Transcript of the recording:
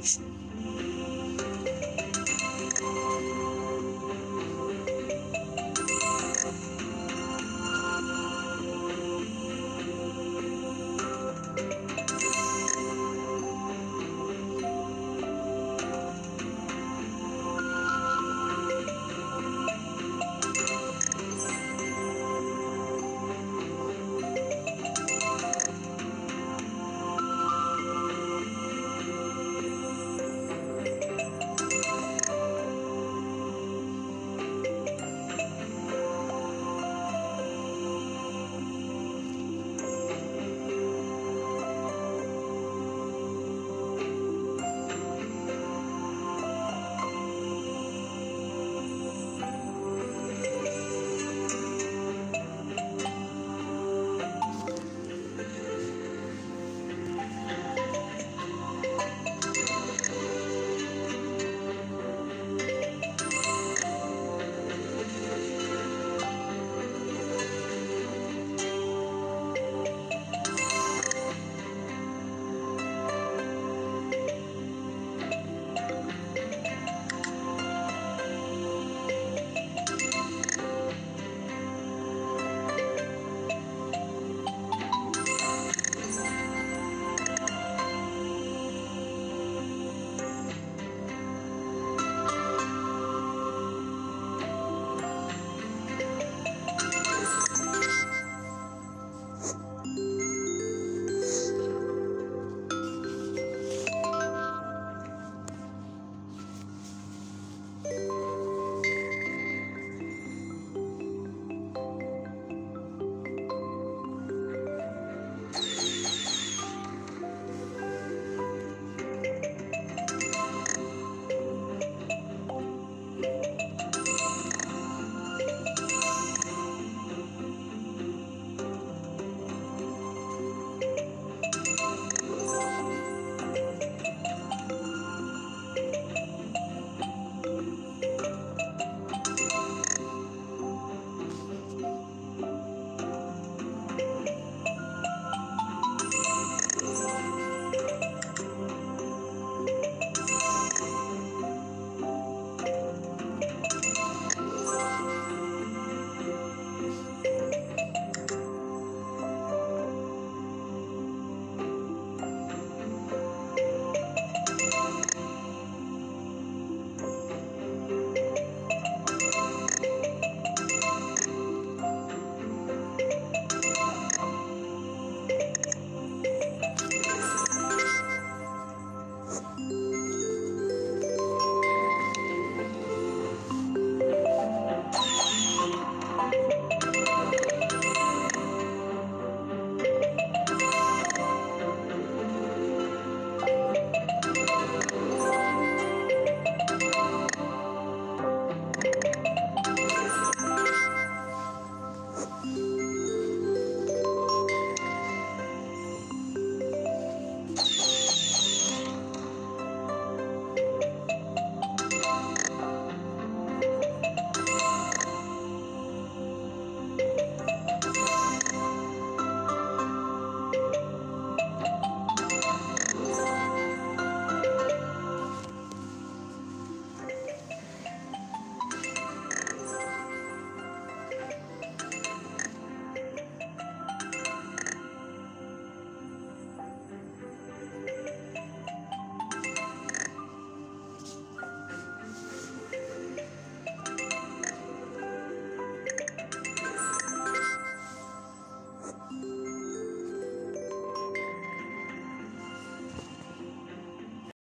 Productions.